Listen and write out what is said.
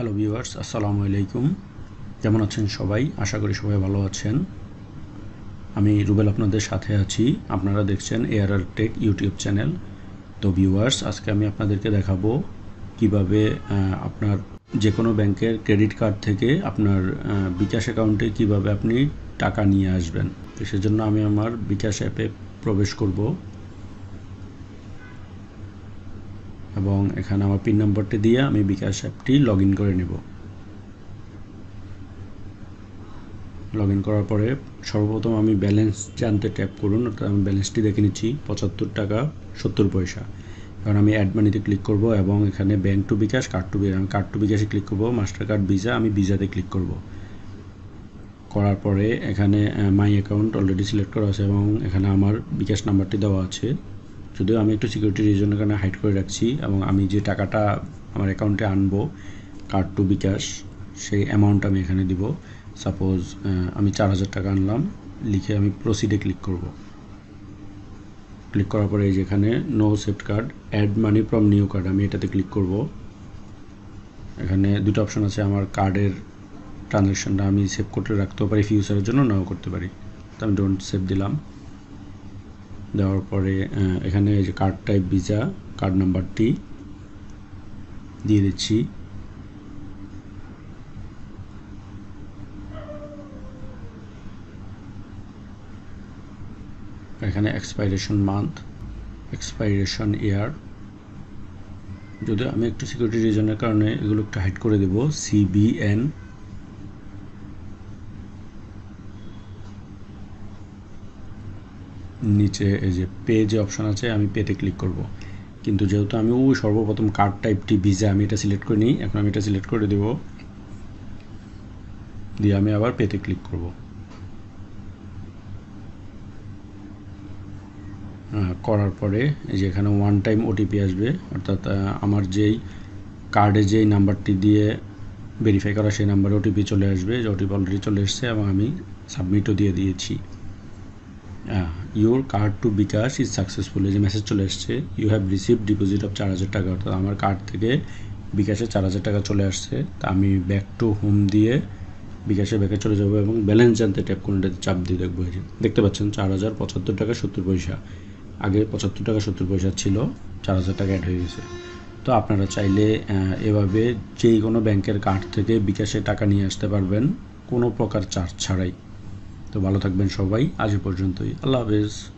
Hello viewers আসসালামু আলাইকুম কেমন আছেন সবাই? আশা করি সবাই ভালো আছেন। আমি রুবেল আপনাদের সাথে আছি। আপনারা দেখছেন এআরআর টেক ইউটিউব চ্যানেল তো ভিউয়ার্স আজকে আমি আপনাদেরকে দেখাবো কীভাবে আপনার যে কোনো ব্যাংকের ক্রেডিট কার্ড থেকে আপনার বিকাশ অ্যাকাউন্টে কীভাবে আপনি টাকা নিয়ে আসবেন। তো, সেজন্য আমি আমার বিকাশ অ্যাপে প্রবেশ করব। এবং এখানে আমার পিন নম্বরটি দিয়ে আমি বিকাশ অ্যাপটি লগ করে নেব। লগ করার পরে সর্বপ্রথম আমি ব্যালেন্স জানতে ট্যাপ করুন, অর্থাৎ আমি ব্যালেন্সটি দেখে নিচ্ছি, পঁচাত্তর টাকা সত্তর পয়সা। কারণ আমি অ্যাড মানিতে ক্লিক করব এবং এখানে bank to bKash card to bKash, আমি কার্ড টু বিকাশে ক্লিক করব মাস্টার কার্ড ভিসা আমি ভিসাতে ক্লিক করব। করার পরে এখানে মাই অ্যাকাউন্ট অলরেডি সিলেক্ট করা আছে এবং এখানে আমার বিকাশ নাম্বারটি দেওয়া আছে। যদিও আমি একটু সিকিউরিটি রিজনের কারণে হাইড করে রাখছি এবং আমি যে টাকাটা আমার অ্যাকাউন্টে আনব কার্ড টু বিকাশ সেই অ্যামাউন্ট আমি এখানে দিব। সাপোজ আমি চার হাজার টাকা আনলাম, লিখে আমি প্রসিডে ক্লিক করব। ক্লিক করার পরে এই যেখানে no saved card add money from new card আমি এটাতে ক্লিক করব। এখানে দুটো অপশন আছে, আমার কার্ডের ট্রানজ্যাকশনটা আমি সেভ করতে রাখতেও পারি ফিউচারের জন্য নাও করতে পারি। তো আমি ডোন্ট সেভ দিলাম। দেওয়ার পরে এখানে যে কার্ড টাইপ ভিসা কার্ড নাম্বারটি দিয়ে দিচ্ছি। এখানে এক্সপাইরেশন মান্থ এক্সপাইরেশন ইয়ার যদি আমি একটু সিকিউরিটি রিজনের কারণে এগুলো একটু হাইড করে দেব সিবিএন নিচে এই যে পে যে অপশন আছে, আমি পেতে ক্লিক করব। কিন্তু যেহেতু আমি ওই সর্বপ্রথম কার্ড টাইপটি ভিসা আমি এটা সিলেক্ট করে নিই, এখন আমি এটা সিলেক্ট করে দেব। দিয়ে আমি আবার পেতে ক্লিক করব। করার পরে এই যে এখানে ওয়ান টাইম ওটিপি আসবে, অর্থাৎ আমার যেই কার্ডে যেই নাম্বারটি দিয়ে ভেরিফাই করা, সেই নাম্বারে ওটিপি চলে আসবে। যে ওটিপি অলরেডি চলে এসেছে, এবং আমি সাবমিটও দিয়ে দিয়েছি। Your card to bKash is successful এই যে মেসেজ চলে এসছে you have receive deposit of চার হাজার টাকা। অর্থাৎ আমার কার্ড থেকে বিকাশে চার হাজার টাকা চলে আসছে। তা আমি ব্যাক টু হোম দিয়ে বিকাশে ব্যাকে চলে যাব এবং ব্যালেন্স জানতে ট্যাপ কোনটাতে চাপ দিয়ে দেখব এই যে। দেখতে পাচ্ছেন, চার হাজার পঁচাত্তর টাকা সত্তর পয়সা। আগে পঁচাত্তর টাকা সত্তর পয়সা ছিল, চার হাজার টাকা অ্যাড হয়ে গেছে। তো আপনারা চাইলে এভাবে যেই কোনো ব্যাংকের কার্ড থেকে বিকাশে টাকা নিয়ে আসতে পারবেন। কোনো প্রকার চার্জ ছাড়াই। তো ভালো থাকবেন সবাই। আজ পর্যন্তই। আল্লাহ হাফেজ।